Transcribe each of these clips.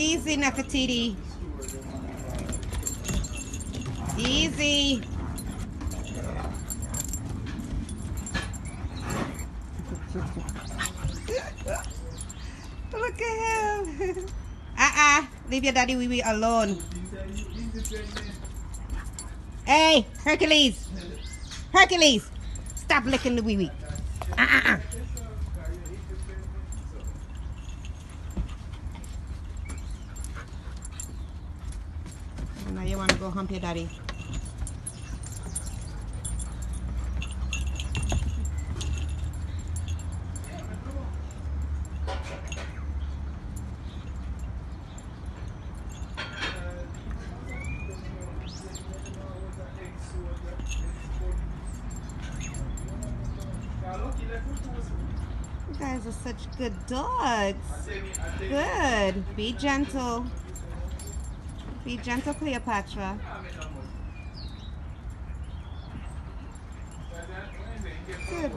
Easy, Nefertiti. Easy. Look at him. Uh-uh. Leave your daddy wee wee alone. Hey, Hercules. Hercules. Stop licking the wee wee. Uh-uh. Now you want to go hump your daddy. You guys are such good dogs. Good. Be gentle. Be gentle, Cleopatra. Good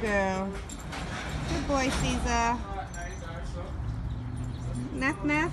girl. Good boy, Caesar. Neff, Neff.